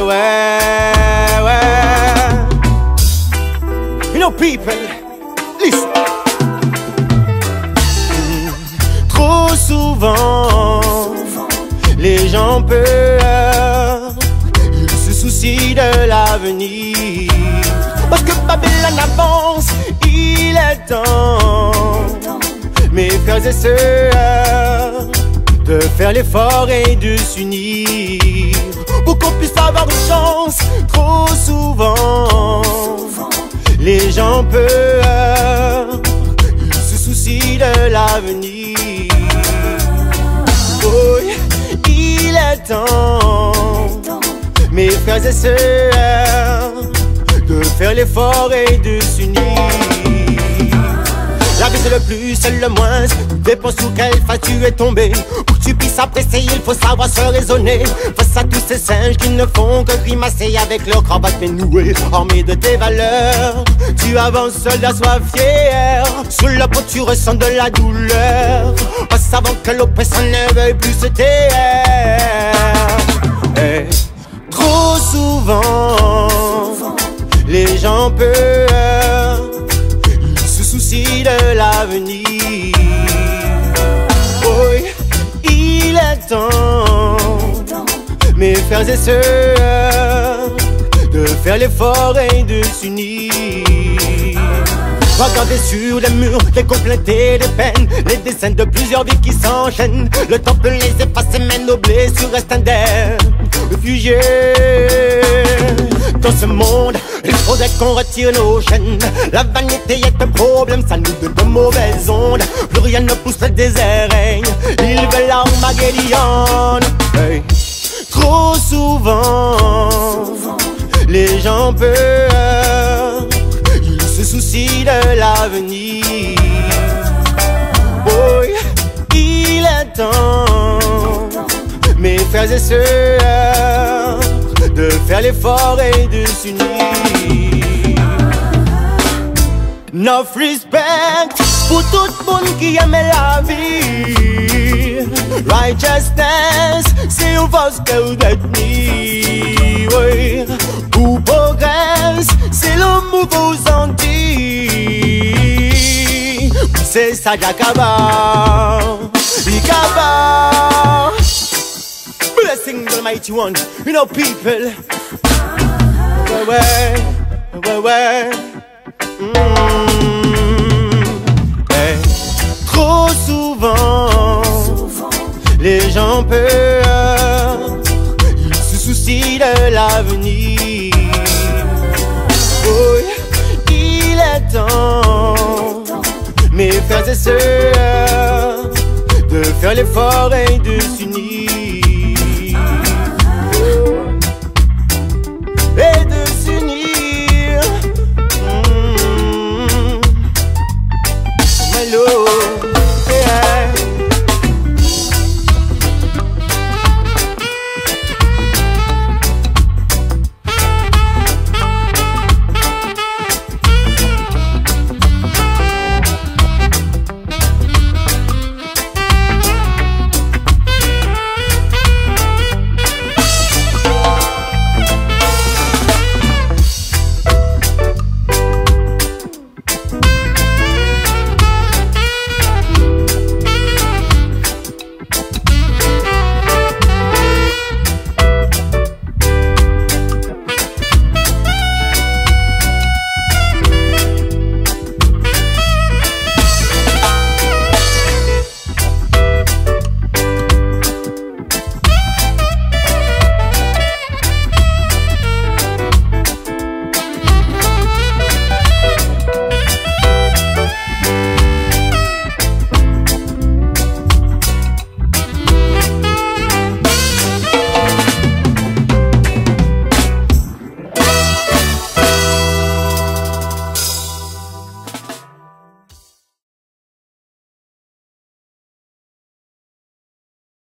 ouais, ouais. You know, people, listen. Trop souvent, les gens peur, ils se soucient de l'avenir. Parce que Babylone avance, il est temps, mes frères et sœurs de faire l'effort et de s'unir. Pour qu'on puisse avoir une chance, trop souvent, les gens peur, se soucient de l'avenir. Oh, il est temps, mes frères et sœurs, de faire l'effort et de s'unir. La vie c'est le plus, c'est le moins, dépend sous quelle face tu es tombé? Pour que tu puisses apprécier, il faut savoir se raisonner. Face à tous ces singes qui ne font que grimacer avec leur cravate nouée. Armé de tes valeurs, tu avances soldat, sois fier. Sous la peau, tu ressens de la douleur. En savant que l'oppresseur ne veuille plus se taire. Trop souvent, les gens soucient l'avenir. Oui, il est temps, mes frères et sœurs, de faire l'effort et de s'unir. Regarder sur les murs, les complaintes et les peines, les dessins de plusieurs vies qui s'enchaînent. Le temps peut les effacer, mais nos blessures restent indemnes. Dans ce monde, il faudrait qu'on retire nos chaînes. La vanité est un problème, ça nous donne de mauvaises ondes. Plus rien ne pousse le désert règne. Ils veulent l'Armageddon. Hey. Trop souvent, les gens peur, ils se soucient de l'avenir. Oui, il est temps, mes frères et sœurs, l'effort et de s'unir. Enough respect pour tout le monde qui aime la vie. Righteousness, c'est une force que vous détenez. Oui. Pour progrès, c'est l'amour vous en. C'est ça, Jakaba. Ikaba. Blessing the mighty one, you know, people. Ouais, ouais, ouais, ouais. Mm. Eh, Trop souvent, les gens peur, ils se soucient de l'avenir. Oui, il est temps, mes frères et sœurs, de faire l'effort et.